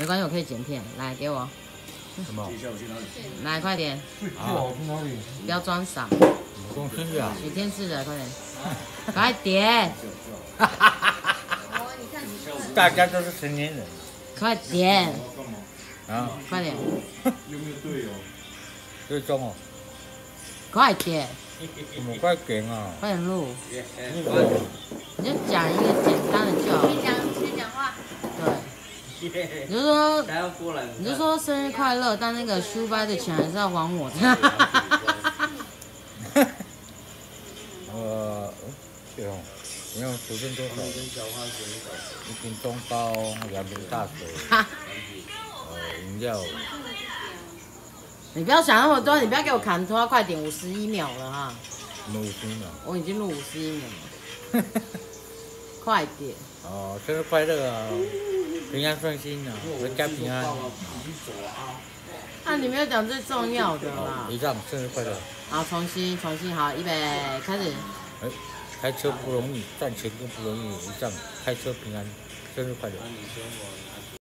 没关系，我可以剪片。来，给我，什么？来，快点，啊，去哪里？不要装傻。我公司啊，许天赐的，快点，快点，大家都是成年人快点，啊，快点，有没有队友？最终哦，快点，怎么快点啊？快点录。你就讲一个简单的就好。你讲，你讲话。对，你就说，你就说生日快乐，但那个书包的钱还是要还我。呃，对哦，你要随便多少？一瓶中包，两瓶大水，呃，饮料，你不要想那么多，你不要给我砍拖，快点，五十一秒了哈，五十一秒。我已经录五十一秒了，快点。哦，生日快乐啊！平安顺心啊，回家平安。啊，你没有讲最重要的啦。一丈生日快乐！好，重新，重新，好，预备，开始。哎，开车不容易，赚钱更不容易。一丈开车平安，生日快乐！